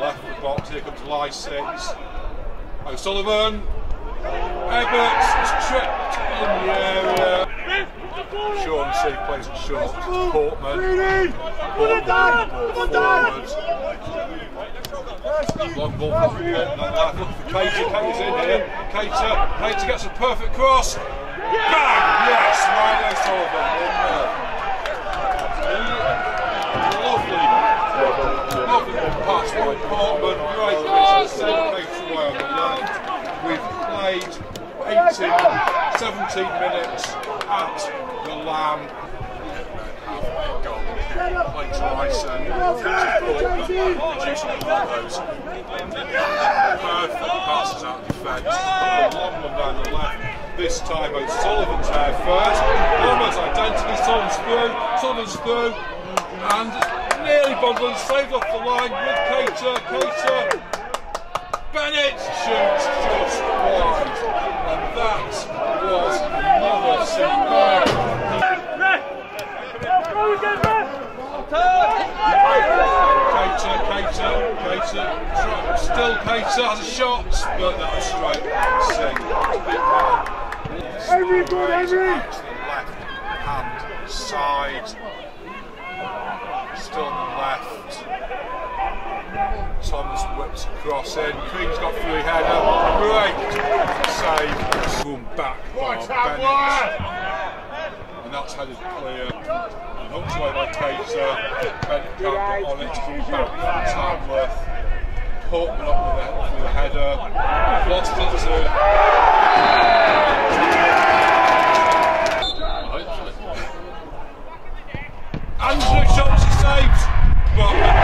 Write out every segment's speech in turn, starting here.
Left of the box. Here comes lie. O'Sullivan. Ebbets is tripped in the area. Sean C plays it short. Portman. Portman forwards. Long ball from Portman Cater. Cater's in here. Cater. Cater gets a perfect cross. Bang! Yes, Ryan O'Sullivan. Pass by Portman. Great business. Send Cater away on the left. We've played 18, 17 minutes at the Lamb. Played twice and those perfect passes out defence. Long one down the left. This time O'Sullivan's there first. Almost identity. Sullivan's through. Sullivan's through. And nearly Bundlin saved off the line with Cater. Cater. Bennett shoots just wide. And that was another superb. Cater, Cater, Cater, still Cater has a shot, but that was straight sing. Everybody, every- To the left hand side, still on the left. Thomas whips across in. Cream's got free header. Great save. Boom back by Bennett. And that's headed clear. And hooked away by Cater. Uh, Bennett can't get on it. Back from Tamworth. Portman up with the, with the header. Lost it to. Andrew Schultz is saved. But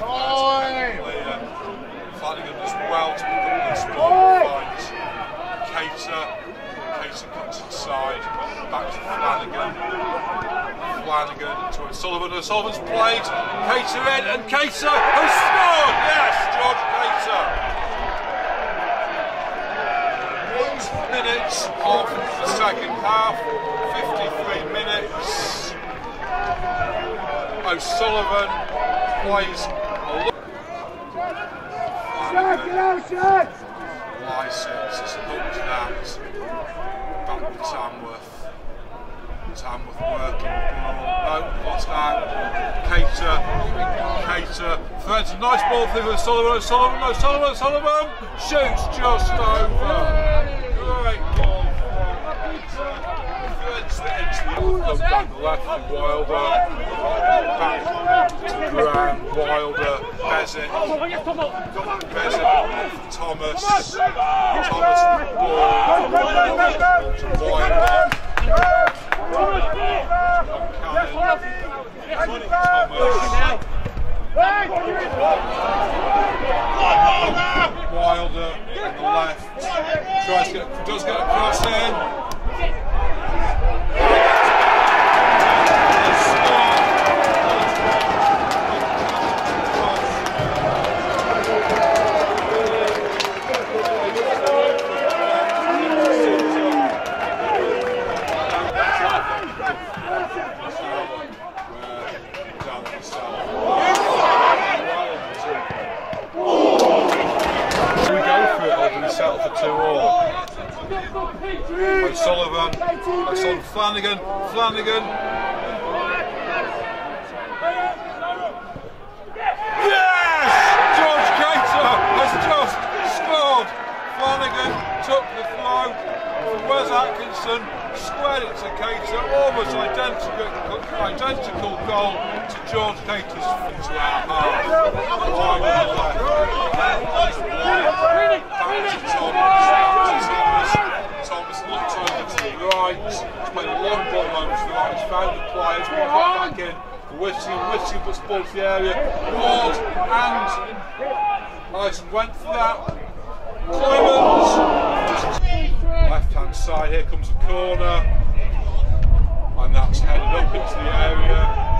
ball. Flanagan does well to up this ball. Finds Cater. Cater cuts inside. Back to Flanagan. Flanagan to O'Sullivan. O'Sullivan's played. Cater in and Cater has scored. Yes, George Cater. Minutes of the second half. 53 minutes. O'Sullivan plays a look. Shot, get out, shot! license is hooked that back to Tamworth. Tamworth working ball. No, lost out. Cater. Cater. Threads a nice ball through to Sullivan. Sullivan. No, Sullivan. Sullivan shoots just over. Great ball Threads the thumb down the left from Wilder. Wilder. Bezic. Bezic. Thomas. Thomas. Wilder. Thomas. Wilder on the left. Tries to get, does get a cross in. O'Sullivan, O'Sullivan, Flanagan, Flanagan. Yes! George Cater has just scored. Flanagan took the throw Wes Atkinson, squared it to Cater, almost identical, identical goal to George Cater's our half. Time left. Back to Thomas. Thomas. Thomas looked over to the right, he's played a long ball over to the right, he's found the player, he's been put back in. Whitting, Whitting puts the area, Ward and Tyson went for that. Clemens, left hand side, here comes the corner, and that's headed up into the area,